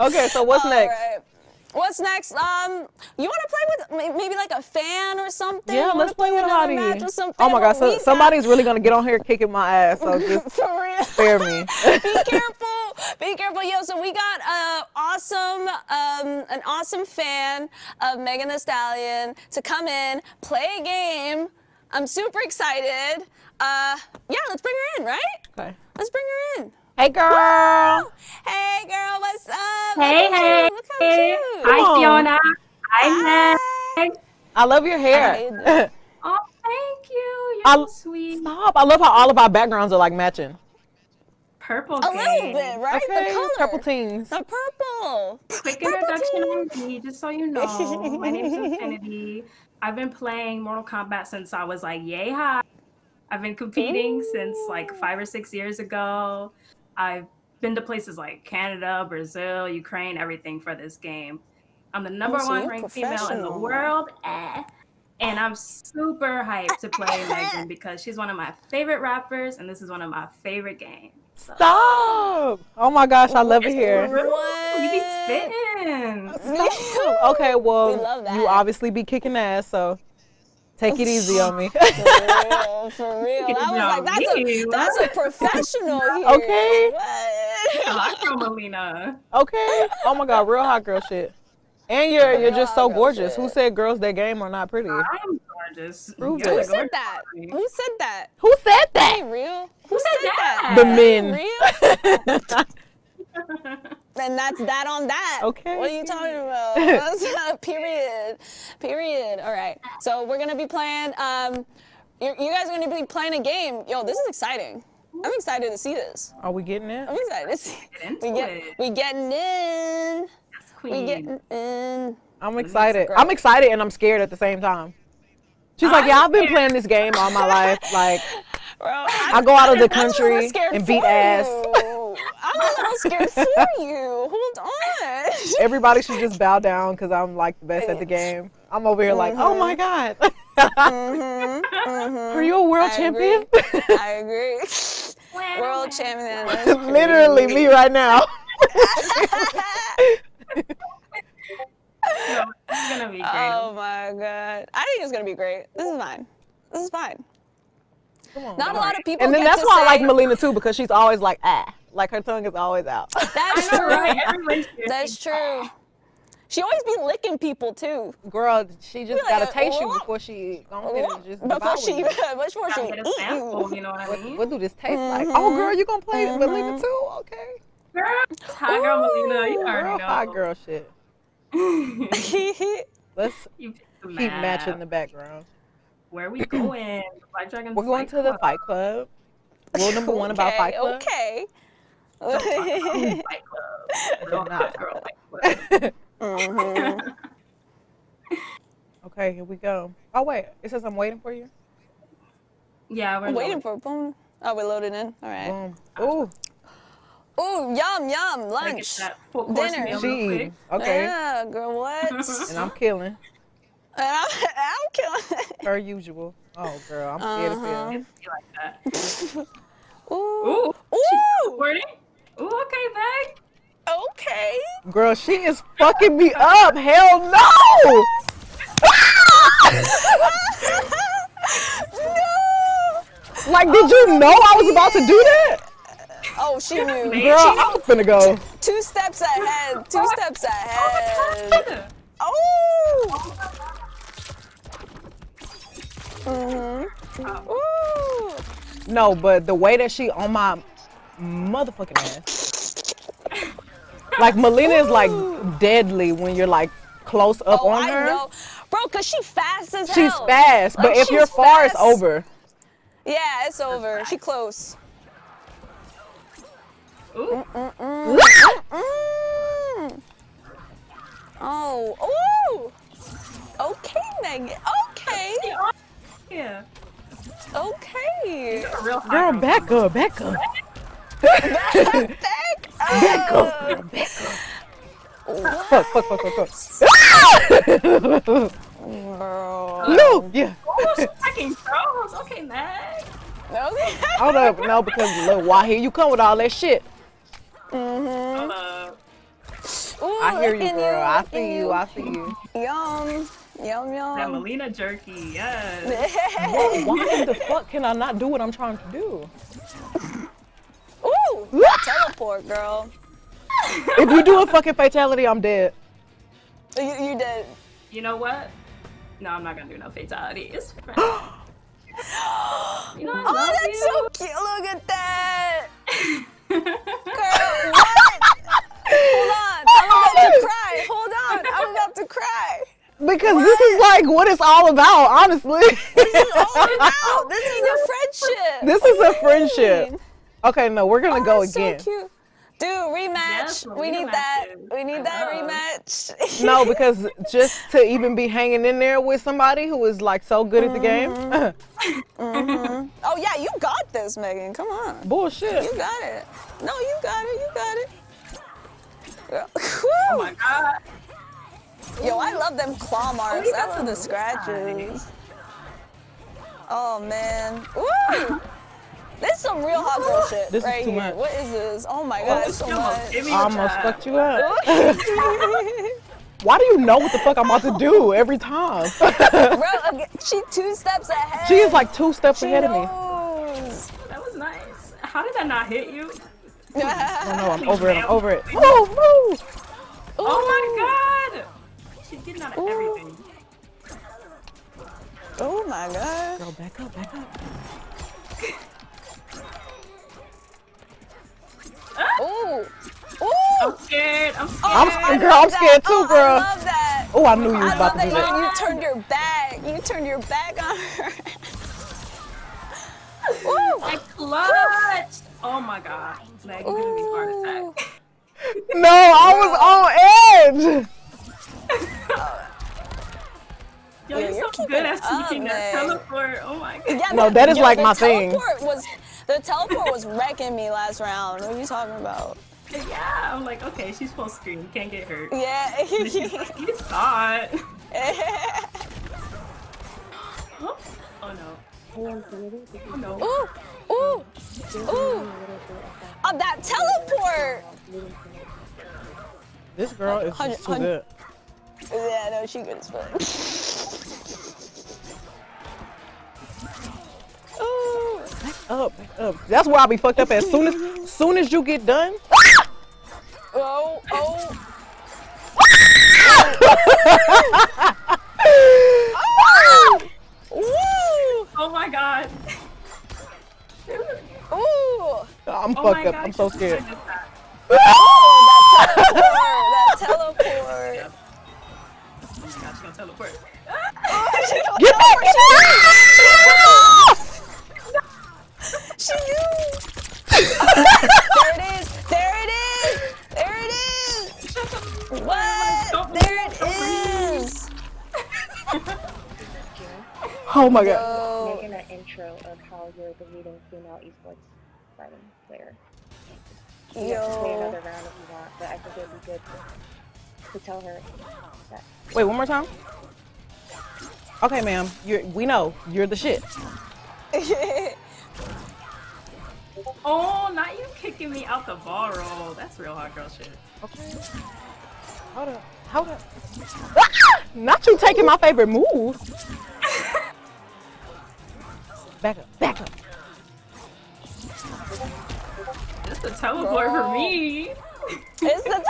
Okay, so what's All next? right. What's next? Um, you want to play with maybe like a fan or something? Yeah, let's play with another match or Hottie. something? Oh my god, so somebody's really gonna get on here kicking my ass. So just For real. spare me. Be careful. Be careful. Yo, so we got a awesome, um, an awesome fan of Megan Thee Stallion to come in, play a game. I'm super excited. Uh, yeah, let's bring her in, right? Okay. Let's bring her in. Hey girl. Hey, girl, what's up? Hey, Look hey. Look how hey. cute. Hi, on. Fiona. Hi, Meg. I love your hair. Oh, thank you. You're I- so sweet. Stop. I love how all of our backgrounds are like matching. Purple A little bit, right? Okay. The color. Purple teens. The purple. Quick Purple introduction on me, just so you know. My name's Infinitii. I've been playing Mortal Kombat since I was like yay high. I've been competing since like five or six years ago. I've been to places like Canada, Brazil, Ukraine, everything for this game. I'm the number Oh, so one ranked female in the world. Eh. And I'm super hyped to play Megan because she's one of my favorite rappers and this is one of my favorite games. So- Stop. Oh my gosh, I love it here. What? You be spitting. Stop. Okay, well, We love that. you obviously be kicking ass, so take it easy on me. For real, for real. I was it like, that's a, that's a professional here. Okay. What? Hot girl Mileena. okay. Oh my god, real hot girl shit. And you're you're just so Real hot girl gorgeous. Who said girls that game are not pretty? I am gorgeous. Prove You're it. Who said gorgeous that? one. Who said that? Who said That ain't that? real. Who said that? The That men. real. And that's that on that. Okay. What are you talking about? That's, uh, period. Period. All right. So we're gonna be playing. Um, you, you guys are gonna be playing a game. Yo, this is exciting. I'm excited to see this. Are we getting it? I'm excited to see. Get into We get it. we getting in. Yes, We getting in. I'm excited. I'm excited and I'm scared at the same time. She's like, I'm yeah, I've been scared. playing this game all my life. Like, Bro, I go out of the I'm a little country and beat ass. I'm a little scared for you. Hold on. everybody should just bow down because I'm like the best at the game. I'm over here like, oh my god, Mhm, mhm. are you a world I champion? I agree. Well, World champion. Literally me right now. No, it's gonna be great. oh my god. I think it's gonna be great. This is fine. This is fine. Come on. Not a lot of people. and then get that's to why I like say- Mileena too because she's always like ah, like her tongue is always out. That's true. That's true. She always be licking people too. Girl, she just Be gotta taste you before she go ahead and just Before devour she, you. before she Gotta get a eat sample, you. you know what I mean? what do this taste like? Oh, girl, you gonna play Mhm. Mileena too? Okay. Girl, hot girl Mileena, you Ooh, already real know. hot girl shit. Let's you picked the keep map. matching the background. Where are we going? White Dragon We're going to the Fight Club. Rule number one about Fight Club. Okay. Don't talk about Fight Club. Real not hot girl Fight Club. Mhm. okay, here we go. Oh wait, it says I'm waiting for you. yeah, we're I'm waiting going. for boom. Oh, we're loading in. All right. Boom. Ooh, Ooh, yum, yum, lunch. that full Dinner. meal she real quick. Okay, Yeah, girl, what? and and I'm killing I'm, I'm killing it. per usual. Oh girl, I'm scared Uh-huh. as You like that. Ooh. Ooh, she's Ooh. supporting. Ooh, okay, babe. Okay. Girl, she is fucking me up. Hell no. no. Like, did you know I was about to do that? Oh, she knew. Girl, I'm finna go. Two steps ahead. Two steps ahead. Oh, Oh. Mhm. Ooh. No, but the way that she on my motherfucking ass. Like Mileena is like deadly when you're like close up Oh, on I her. know, bro. Cause she fast as She's hell. fast, but if you're she's far, it's over. Yeah, it's over. She close. Ooh. Mm. Oh, ooh. Okay, Megan. Okay. Yeah. Okay. A real hot Girl, girl. back up, back up, Back back up. up, back up. What? Fuck, fuck, fuck, fuck, fuck. Girl. no, yeah. Oh, she's fucking pros. Okay, Meg. Okay. Hold up, no, because look, why here you come with all that shit? Mm-hmm. Uh, Ooh, I hear you, licking girl. I licking see you. I see you. Yum, yum, yum. That yum. Mileena jerky, yes. Why, why in the fuck can I not do what I'm trying to do? Ooh, that teleport, girl. If you do a fucking fatality, I'm dead. You, you did. You know what? No, I'm not gonna do no fatality. It's fine. you know, Oh, love that's you. so cute. Look at that. Girl, what? Hold on. I'm about to cry. Hold on. I'm about to cry. Because this is like what it's all about, honestly. This is all about. This is a friendship. this is a friendship. Okay, no, we're gonna Oh, go that's again. So cute. Dude, rematch. Yes, we need that. We need that rematch. No, because just to even be hanging in there with somebody who is like so good at the game, mm-hmm. Mm-hmm. oh yeah, you got this, Megan. Come on. bullshit. You got it. No, you got it. You got it. Oh my god. Yo, I love them claw marks. you I got love some the nice. scratches. Oh man. Woo! This is some real hot girl shit This is right too here. much. What is this? Oh my oh, god, it's so almost much. I almost fucked you up. Why do you know what the fuck I'm about to do every time? Bro, again, she two steps ahead. she is like two steps she ahead of me. Oh, that was nice. How did that not hit you? Oh no, I'm over it. I'm over it. Move, move. Oh my god! She's getting out of everything. Oh my god. Girl, back up, back up. Ooh. I'm scared. I'm scared. I'm I scared, girl. love I'm scared that. too, Oh, girl. I love that. Oh, I knew you was I about love to do that that. you, you turned your back. You turned your back on her. Ooh. I clutched. Oh my god. Meg, you're gonna be heart attack. No, I was on edge. Yo, Yeah, you're, you're so good at up, sneaking that Meg. teleport. Oh my god. Yeah, No, the- that is like the my thing. teleport Was, the teleport was wrecking me last round. What are you talking about? Yeah, I'm like, okay, she's full screen. Can't get hurt. Yeah. And she's like, you thought. Oh, oh no. Oh no. ooh, ooh, ooh. Oh, that teleport. This girl is Hun- just too hun- good. Yeah, no, she good as fuck. Up, back up. That's where I'll be fucked up as soon as soon as you get done. Oh, oh. Woo! Oh my god. Ooh! I'm Oh fucked up. god. I'm so scared. Oh, that teleport! That teleport! She's gonna teleport. Get back! She knew! There it is! There it is! There it is! What? Don't- There it don't is! Oh my god. Oh, making an intro of how you're the leading female esports fighting player. You have to play yo. another round if you want, but I think it would be good to, to tell her that. Wait, one more time. Okay, ma'am. You're we know you're the shit. Oh, not you kicking me out the ball roll. That's real hot girl shit. Okay. Hold up. Hold up. Ah! Not you taking my favorite move. back up. Back up. It's the teleport for me. it's the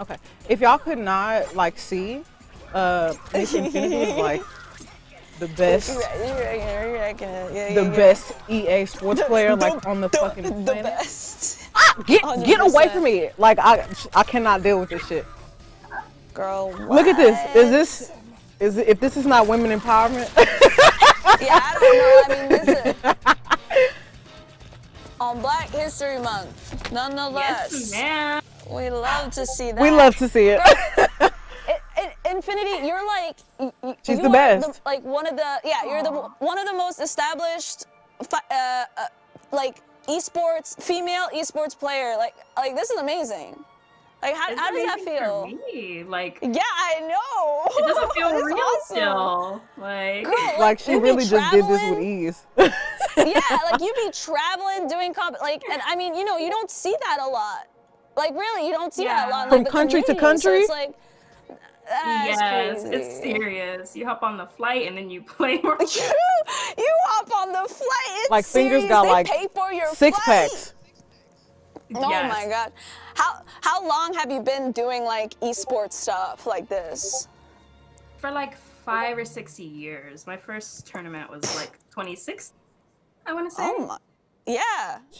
Okay. If y'all could not like see, uh, Miss Infinitii is like the You best, reckon, you reckon, you reckon it. Yeah, the yeah, yeah. best EA sports player like on the fucking The planet. best. Get get away 100%. from me! Like I I cannot deal with this shit. Girl, Look at this. Is this is it, if this is not women empowerment? Yeah, I don't know. I mean, listen. On Black History Month, nonetheless, Yes, man. We love to see that. we love to see it. I- I- Infinitii. You're like y- y- She's you the are best. like one of the yeah. You're the one of the most established, uh, uh, like esports female esports player. Like like this is amazing. Like, how, how does that amazing for feel? me. Like Yeah, I know. it doesn't feel It's real awesome. still. Like Girl, Like she really just did this with ease. yeah, like you'd be traveling, doing comp, like, and I mean, you know, you don't see that a lot. Like, really, you don't see that a lot. From like, country to community, so country? it's like, that's yes, crazy. it's serious. You hop on the flight and then you play more. You, you hop on the flight. It's Like, fingers serious. got, they like, pay for your Six flight. packs. Oh Yes. my god. How how long have you been doing like esports stuff like this? For like five or six years. My first tournament was like 26. I want to say. Oh my. Yeah.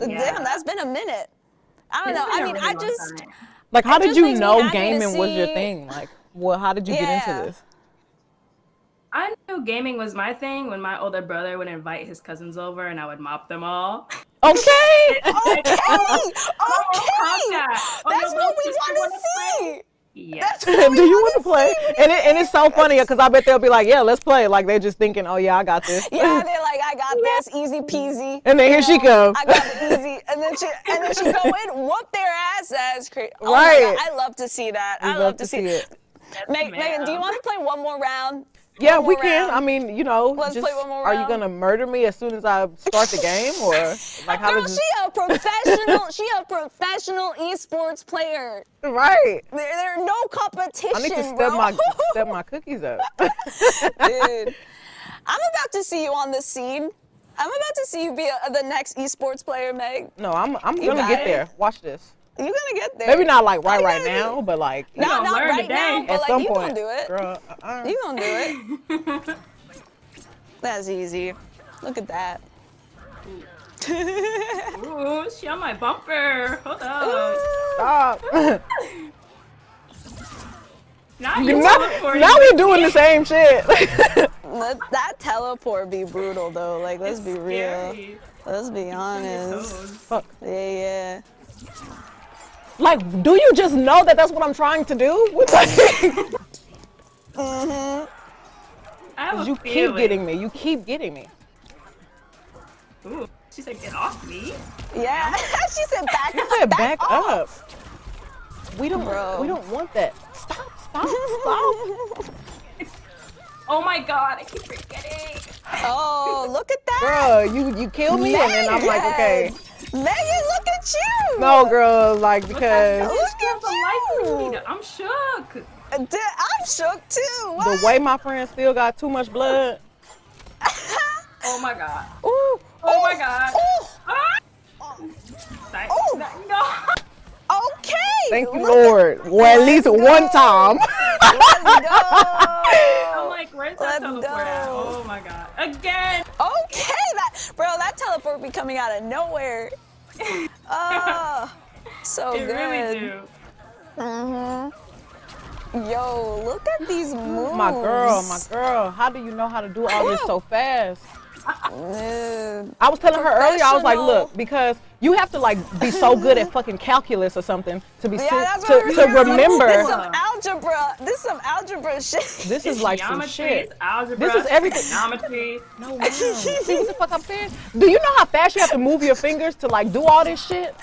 Yeah. Damn, that's been a minute. I don't It's know. been I a mean, really I just time. Like, how It did you know happy to gaming was your thing? Like, well, how did you get into this? I knew gaming was my thing when my older brother would invite his cousins over and I would mop them all. Okay. Okay. okay. Combat. Oh, That's your what we want wanna to see. Yes. Do you want to play? And it, and it's so funny because I bet they'll be like, yeah, let's play. Like they're just thinking, oh yeah, I got this. Yeah, they're like, I got this, easy peasy. And then here she comes. I got it easy, and then she and then she go in, whoop their ass. That's crazy. Oh Right. God, I love to see that. We I love, to see, it. Meg- Megan, do you want to play one more round? Yeah, we can. round. I mean, you know, Let's just, play one more are you gonna murder me as soon as I start the game, or like how Girl, does she a professional. she a professional esports player. Right. There, there are no competition, I need to step bro. my step my cookies up. Dude, I'm about to see you on the scene. I'm about to see you be a, the next esports player, Meg. no, I'm I'm You gonna get it. there. Watch this. You're gonna get there. Maybe not like right right yeah. now, but like no, Not, gonna not learn right today. now, at but like some you point. gonna do it. Girl, uh-uh. You gonna do it. That's easy. Look at that. Ooh, she on my bumper. Hold up. Stop. Now you now, now we're doing the same shit. Let that teleport be brutal though. Like let's be real. Let's be honest. Fuck. Yeah, yeah. Like, do you just know that that's what I'm trying to do? What the- Mhm. I have a you keep getting me. You keep getting me. Ooh, she said, "Get off me." Yeah. she said back She up. said back off. up. We don't. Bro. We don't want that. Stop. Stop. Stop. Oh my god, I keep forgetting. Oh, look at that. Girl, you you kill me, and then I'm like, okay. Megan, look at you. No, girl, like because Look at the life you. lead. I'm shook. Dude, I'm shook too. the way my friend still got too much blood. Oh my god. Ooh. Oh my god. Ooh. Ah! That- Oh. that- no. Okay. Thank you, Lord. Well, at least Let's one time. Let's go. I'm like, where's Let's teleport at? Oh my god. Again. Okay, that bro, that teleport be coming out of nowhere. Oh, so It good. really do. Mhm. Yo, look at these moves. My girl, my girl. How do you know how to do all this so fast? Dude. I was telling her earlier, I was like, look, because you have to like be so good at fucking calculus or something to be Yeah, si- to, to were remember. This is some algebra. This is some algebra shit. This is It's like some shit. Algebra. This is everything. Geometry. No, ma'am. See what the fuck I'm saying? Do you know how fast you have to move your fingers to like do all this shit?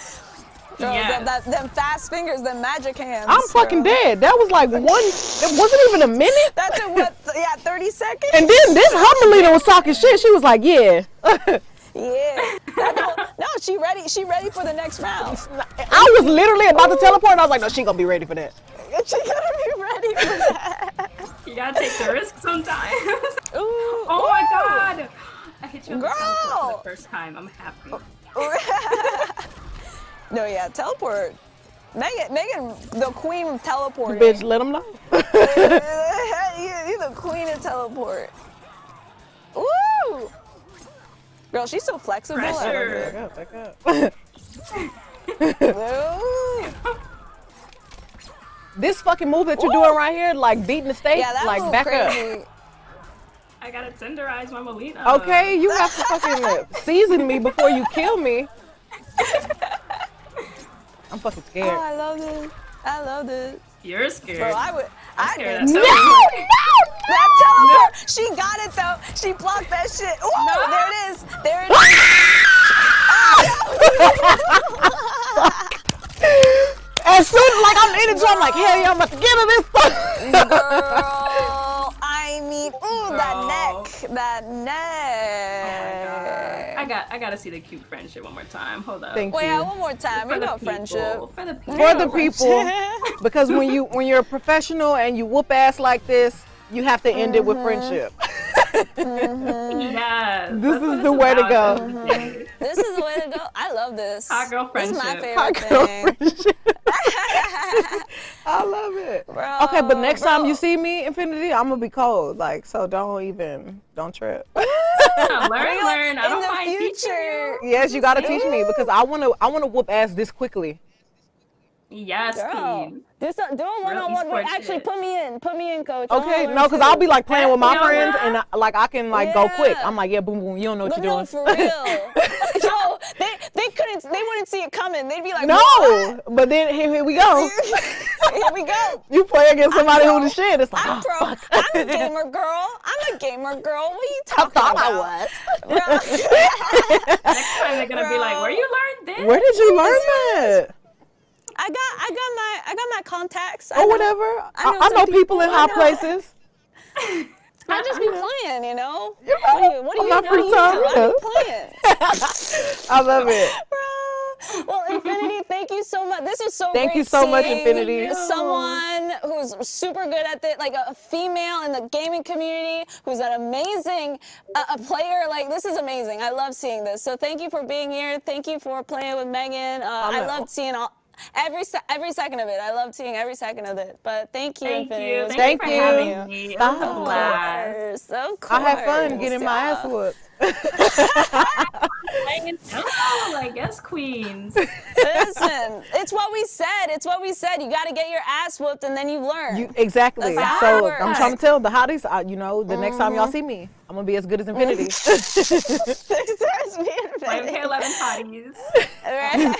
Oh, girl, Yes. them, that, them fast fingers, them magic hands. I'm fucking girl. dead. That was like one. It wasn't even a minute. That took what? th- Yeah, 30 seconds. And then this Hummelina was talking shit. She was like, yeah. yeah. That no, she ready. She ready for the next round. I was literally about to teleport. And I was like, no, she gonna be ready for that. She gotta be ready for that. You gotta take the risk sometimes. Ooh, oh my god. I hit you on Girl. teleport for the first time. I'm happy. No, yeah, teleport. Megan, Megan, the queen of teleporting. Bitch, let them know. you, you the queen of teleport. Woo! Girl, she's so flexible. I Pressure. back up, back up. it. This fucking move that you're Woo. doing right here, like beating the state, Yeah, like move back up. I gotta tenderize my Mileena. Okay, you have to fucking season me before you kill me. I'm fucking Oh, scared. I love this. I love this. You're scared. Bro, I would. I scared think of No, that. no, that teleport. She got it though. She blocked that shit. Ooh, No. there it is. There it is. Hey, As soon like I'm in it, so I'm like, hell yeah, I'm about to get her this stuff. Girl, I mean, ooh, that neck, that neck. I got I gotta see the cute friendship one more time. Hold up. Thank Wait, you. yeah, one more time. For We the know people, friendship. For the people. For the people, because when you when you're a professional and you whoop ass like this, you have to end it with mm-hmm. friendship. Mm-hmm. Yes. This is the it's way to go. at the end of the day. This is the way to go. I love this. Hot girl This is my favorite Hot girl thing. friendship. I love it. Bro, Okay, but next time you see me, Infinitii, I'm gonna be cold. Like, so don't even don't trip. Yeah, learn, Bring learn. I in don't the mind teaching future. you. yes, you gotta teach me because I wanna I wanna whoop ass this quickly. Yes, Girl, queen. do some, do a one on one. Actually, shit. put me in. Put me in, coach. Okay, no, because. I'll be like playing with my friends and I, like I can like go quick. I'm like, yeah, boom, boom. You don't know what But you're no, doing. for real. Yo, they they couldn't. They wouldn't see it coming. They'd be like, no, "What?" but then here, here we go. Here we go. You play against somebody pro. who the shit. It's like, I'm oh, pro. fuck. I'm a gamer girl. I'm a gamer girl. What are you I talking thought about? I was. Next time they're gonna be like, Bro. where you learned this? Where did you learn that? I got I got my I got my contacts. I Or know- whatever. I, I know I know people people, in I high know. places. I just be playing, you know. You What do know, you, what do you, what do free you time, I be playing. I love it. Bro. Well, Infinitii, thank you so much. This was so Thank you so much, Infinitii. Someone who's super good at it, like a female in the gaming community who's an amazing uh, a player. Like this is amazing. I love seeing this. So thank you for being here. Thank you for playing with Megan. Uh, I I'm loved seeing all. Every every second of it, I love seeing every second of it. But thank you, Thank you. Thank, Thank you you. for having me. Stop. Of course, of course. I had fun getting my ass whooped. Hanging out like yes, queens. Listen, it's what we said. It's what we said. You got to get your ass whooped and then you learn. You exactly. That's how So it works. I'm trying to tell the hotties, uh, you know, the next time y'all see me, I'm gonna be as good as Infinitii. That's me, Infinitii. K11 parties. Alright.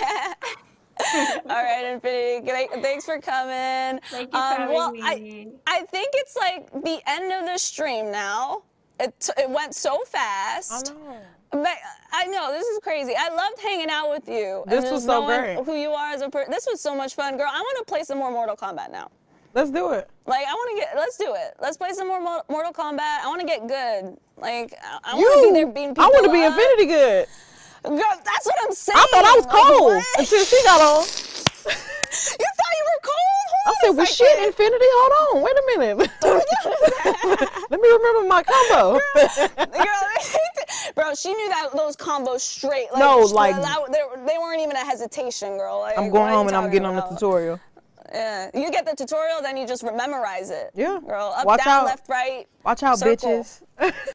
All right, Infinitii. Great- Thanks for coming. Thank you for having Um, well, me. I, I think it's like the end of the stream now. It, t- it went so fast. I But I know this is crazy. I loved hanging out with you. and This was just so knowing great. Who you are as a person. This was so much fun, girl. I want to play some more Mortal Kombat now. Let's do it. Like I want to get. Let's do it. Let's play some more Mortal Kombat. I want to get good. Like I, I want to be there beating people I want to be. Infinitii good. Girl, that's what I'm saying. I thought I was cold until she got on. You thought you were cold? I said, well, shit. Infinitii, hold on. Wait a minute. Let me remember my combo. Girl, bro, she knew that those combos straight. Like, No, like- that, they, weren't even a hesitation, girl. Like, I'm going home and I'm getting on the tutorial. Yeah, you get the tutorial, then you just memorize it. Yeah. girl, up, Watch down, out. left, right. Watch out, Circle. bitches.